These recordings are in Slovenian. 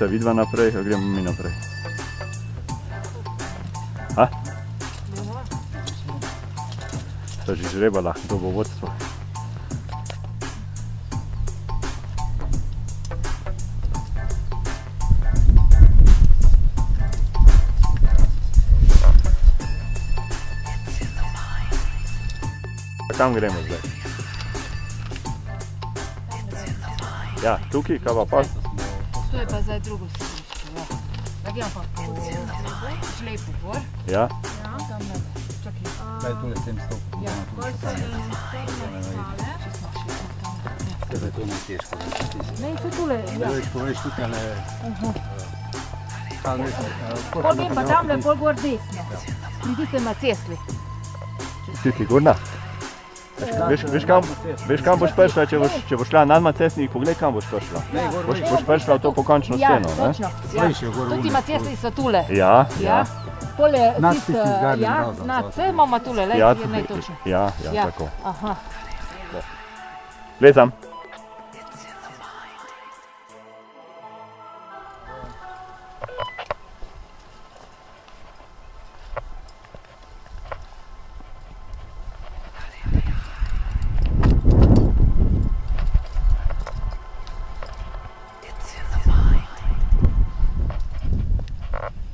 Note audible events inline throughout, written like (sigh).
Greta vidva naprej, a gremo mi naprej. A? Sta že žrebala, kdo bo vodstvo. Kam gremo zdaj? Ja, tukaj, kaj pa pa? To je pa zdaj drugo središče. Ja. Da gremo pa po šlepu gor. Ja, Tam na čakaj. Daj tule s tem stopom. Ja, Tule čisto šlepo tam. Ja. Tebe to ni težko. Ne, se tule, ja. Veš, poveš tukaj le... Kaj veš, Pol grem pa tam pol gor desno. Pri tistem na cesli. si sigurna? Veš, veš, kam, veš, kam boš prišla, če boš, če boš šla nad Macesnik, poglej, kam boš prišla. Gor Boš, boš prišla v to pokončno Ja, steno, točno. Ja. Tudi cesli so tule. Ja, Ja. ja, Pol je Nad tist, zgradnim ja, nad, so. vse imamo tule, le, ja, je ne točno. ja, ja, Ja, tako. aha. Glej Uh-huh.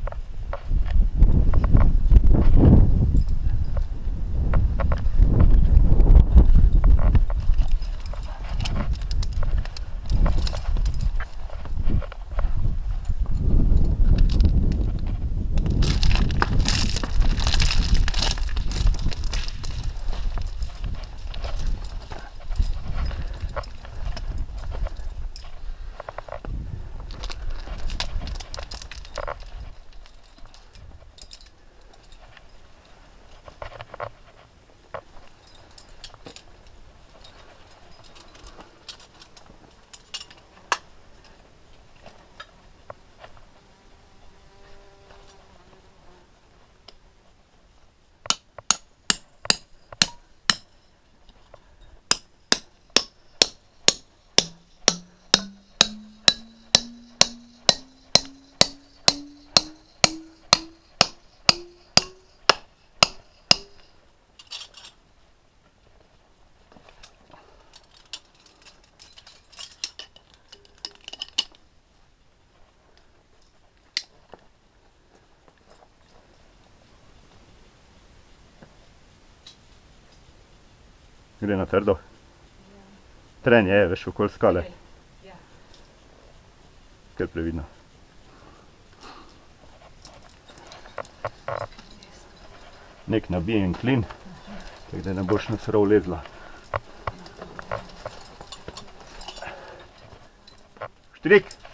Gre na trdo. Tren je, veš, okoli skale. Ja. Kar previdno. Nek nabijen klin, tako da ne boš na srov lezla. Štrik!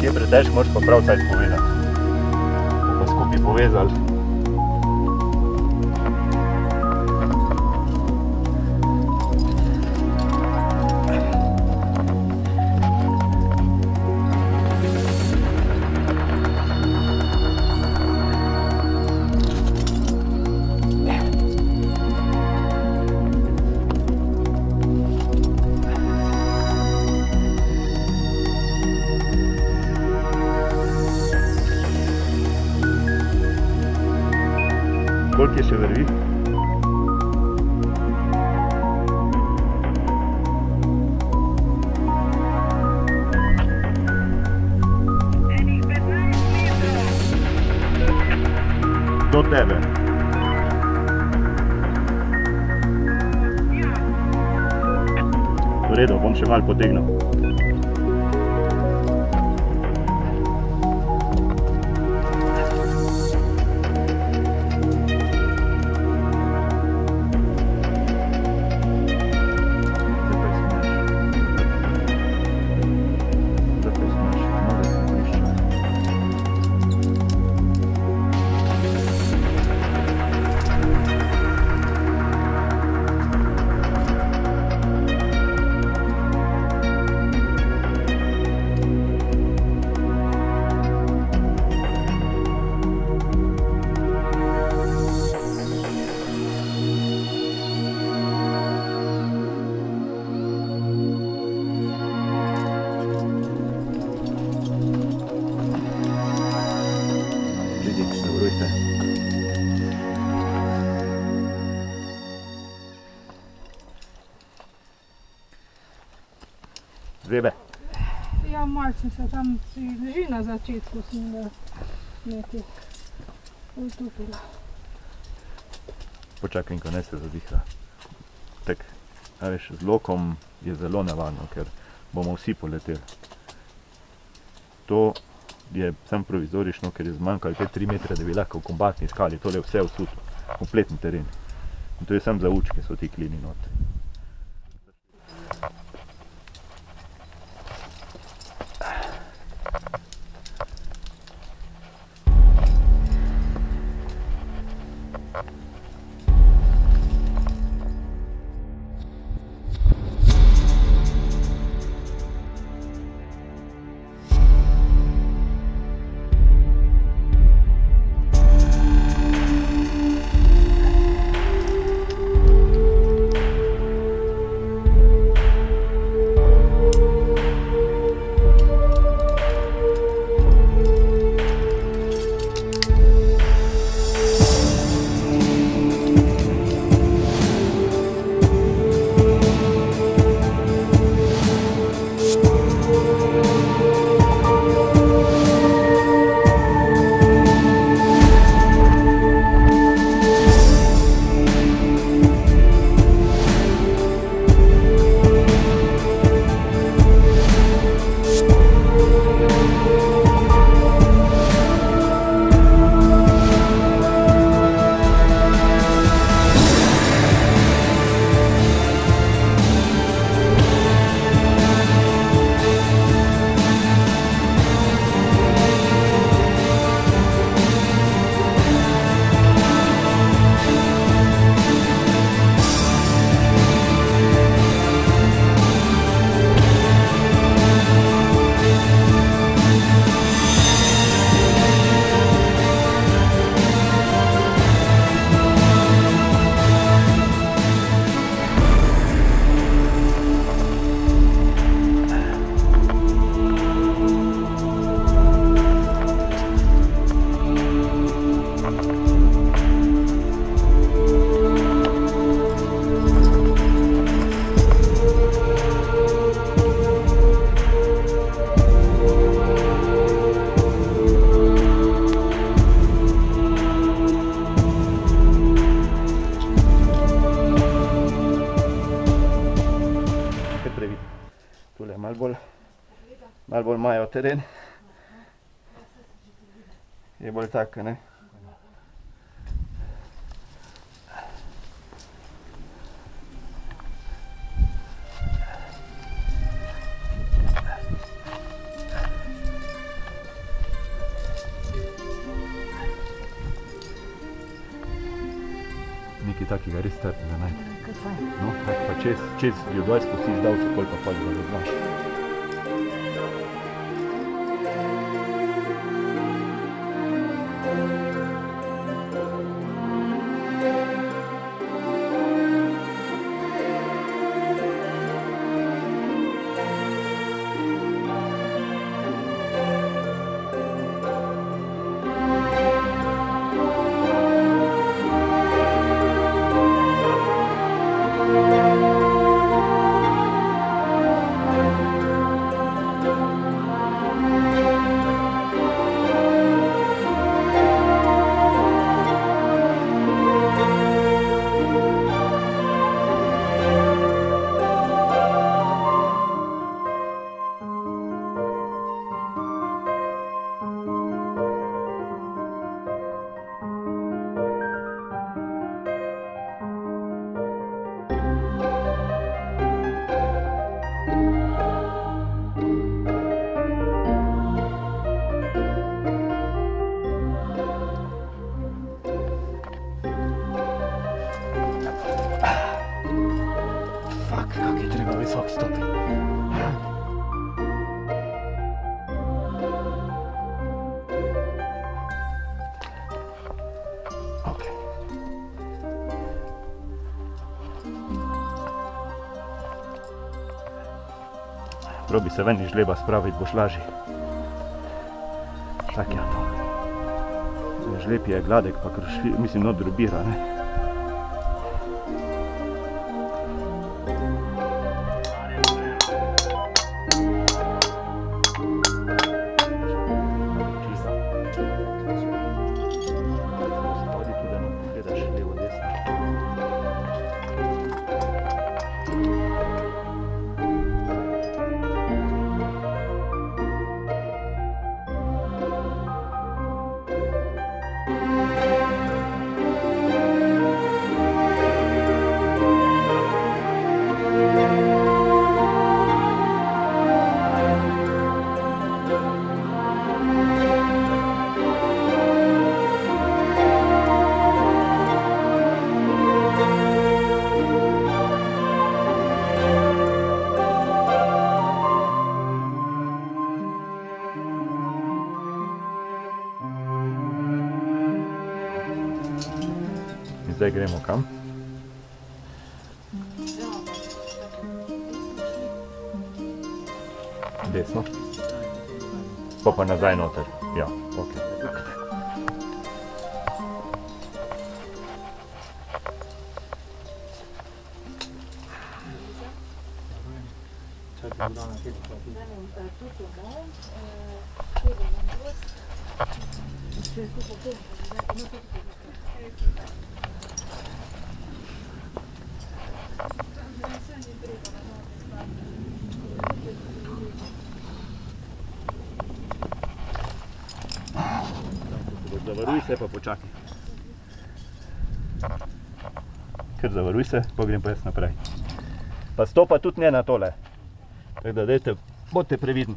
Kje pretežko, moraš pa prav cajt povedati. Bomo skupaj povezali. Začetku sem da nekaj utopila. Počakaj, ko ne se zadihra. Tak, a veš, z lokom je zelo nevarno, ker bomo vsi poleteli. To je sem provizorično, ker je zmanjkalo te 3 metre, da bi lahko v kombatni skali, tole vse vsuto, kompletni teren. In to je sem za učke, so ti klini not. Malo bolj imajo teren. Je bolj tak, a ne? Nekaj takega res najti. Kaj fajn. No, tako pa čez, čez jo dol spustiš dol, koliko pa pol da znaš. Probi se ven iz žleba spraviti, boš lažji. Tak je to. Žleb je gladek, pa krušljiv, mislim, no drobira, ne. Gremo kam? Desno. Pa pa nazaj noter. Ja, ok. Čakaj, da kje pa počakaj. Ker zavaruj se, pa grem pa jaz naprej. Pa stopa tudi ne na tole. Tako da dajte, bodite previdni.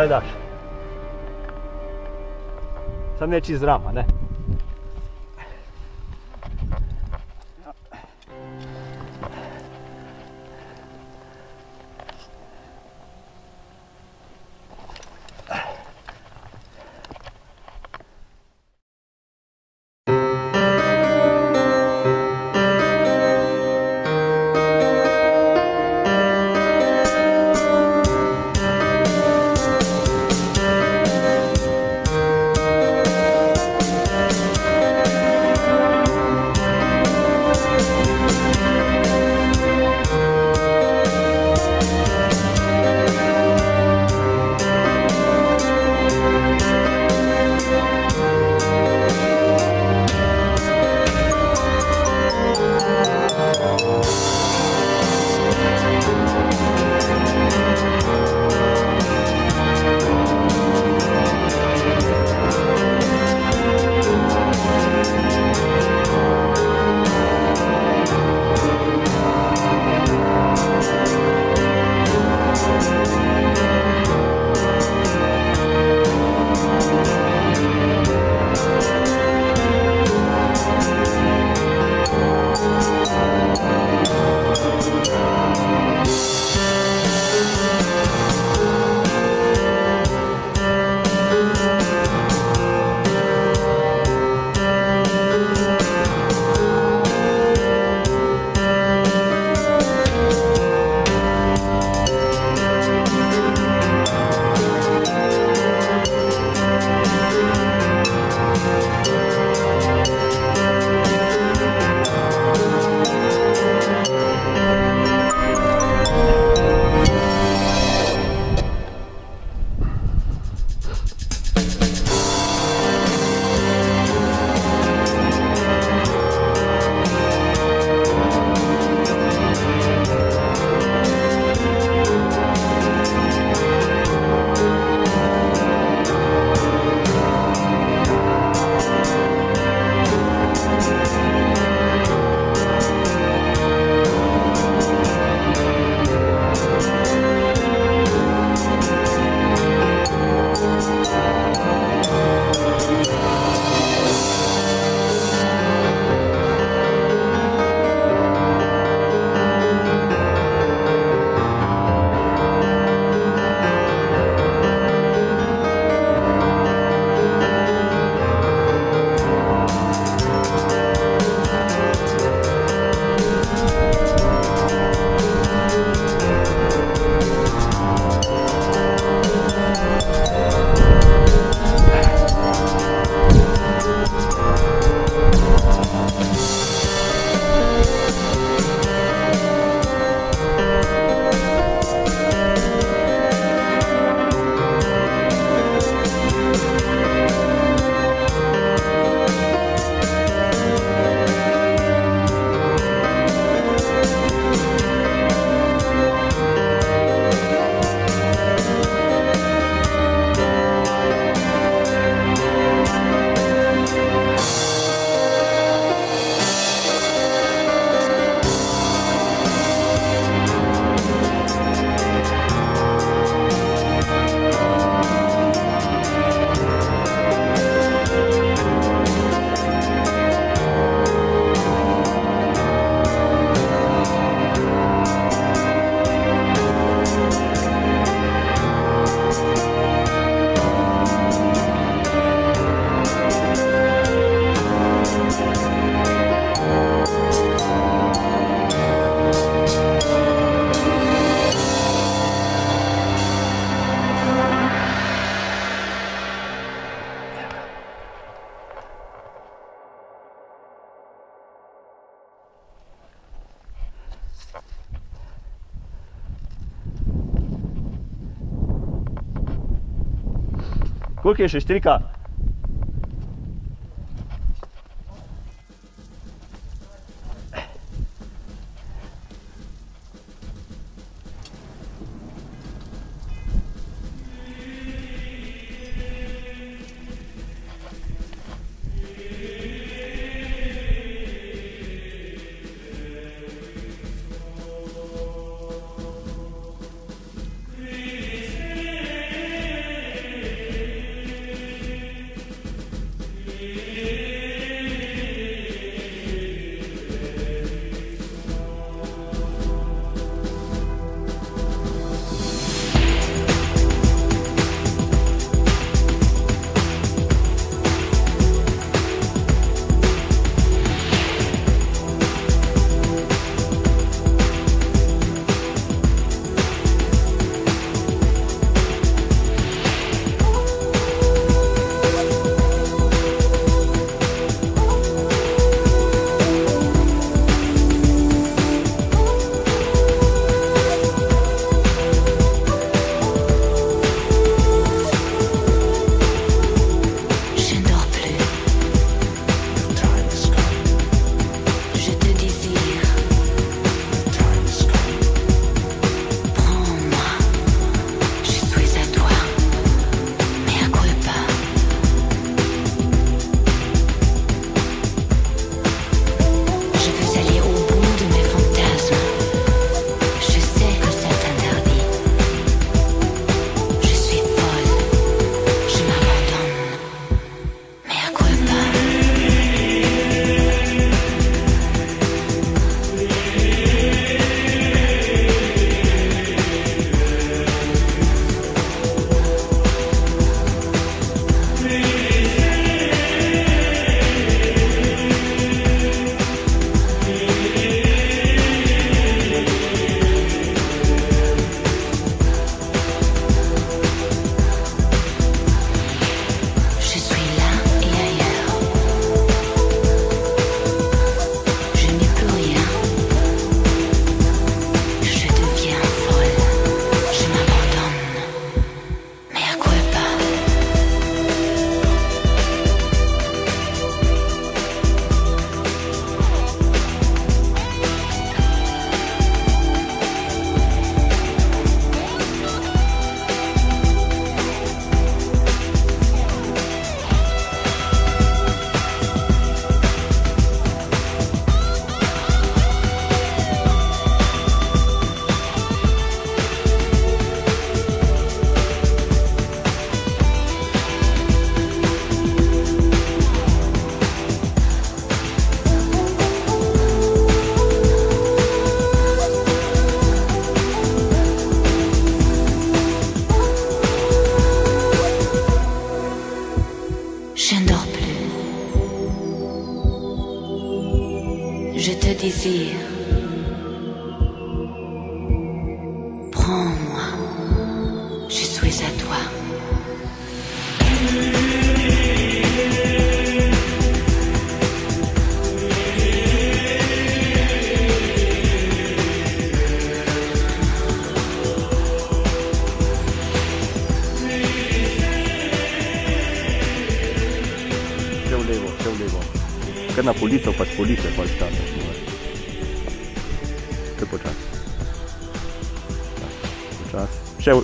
Daj daš. Sam ne čez rama, ne? Kolik je 4K? Je te désire.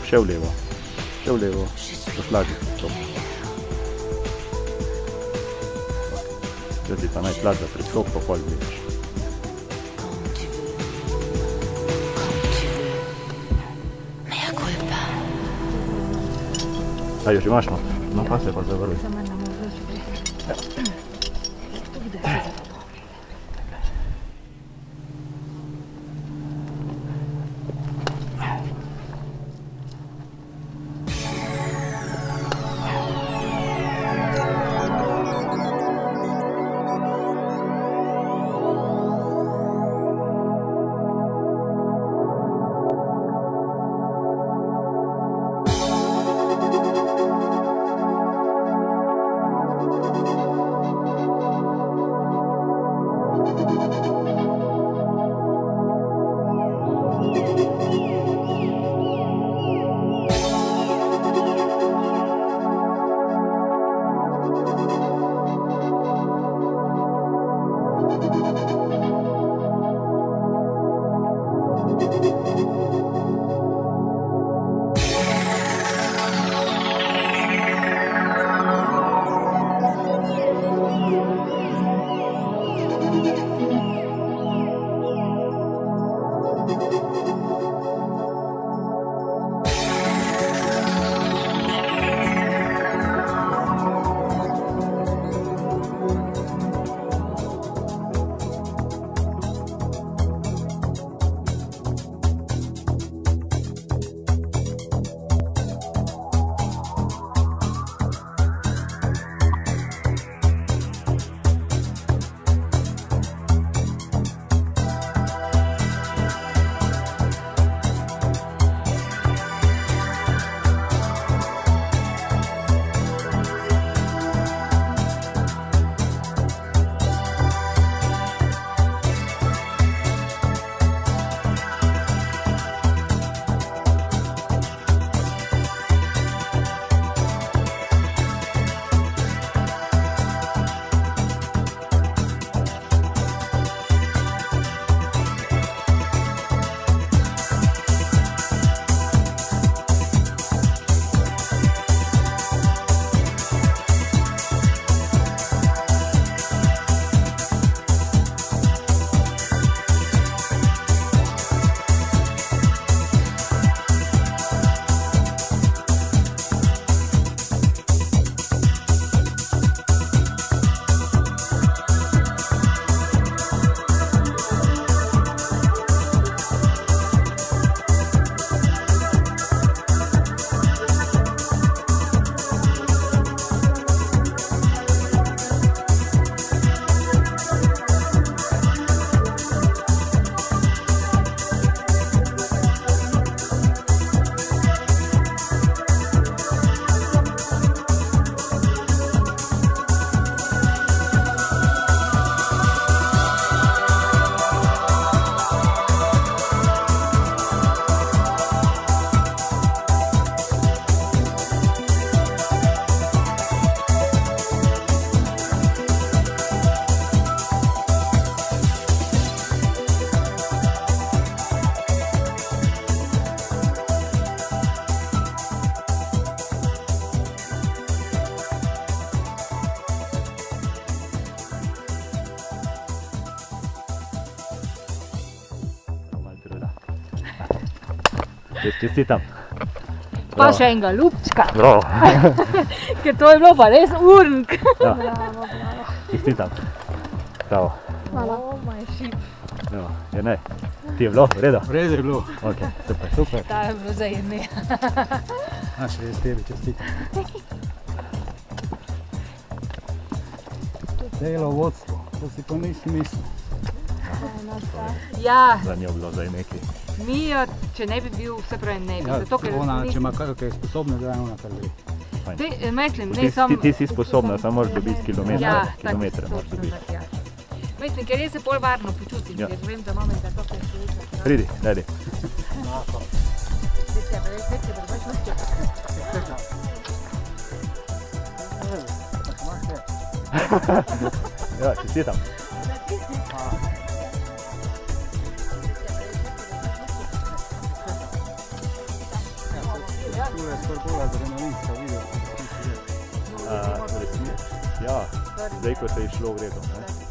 Še, v- še v levo. Še v levo. Suis Pošlagi. Stop. Zdaj ti pa naj tlak za pristop, pa pol vidiš. quand tu veux. Quand tu veux. Mais à quoi pas Aj, jo že imaš, no? No, pa se pa zavrvi. Čestitam. Pa še enega ljubčka, Bravo. (laughs) ker to je bilo pa res urnik. Čestitam. (laughs) Bravo. Oh, moj šip. Evo, je ne. Ti je bilo, v redu? V redu je bilo, Ok, super. super. Ta je bilo za ime. A še jaz tebi čestitam. Delo vodstvo, to si pa nisem mislil. Ja, za njo bilo zdaj nekaj. Mijo, če ne bi bil, se pravi ne bi. Ja, zato, ker ona, nisem- če ima kaj sposobne, da je ona kar gre. Fajn. Te, mislim, Ti, ne samo... ti, ti si sposobna, samo moraš dobiti kilometre. Ja, kilometre tako, moraš dobiti. tako, ja. Mislim, ker jaz se bolj varno počutim, Ja. ker vem, da imam enega tako človeka. Pridi, dajdi. (laughs) Ja, čestitam. Je skoraj bolj adrenalin, ko vidiš. A, resnici. Ja, zdaj ko se je šlo v redu. Ne?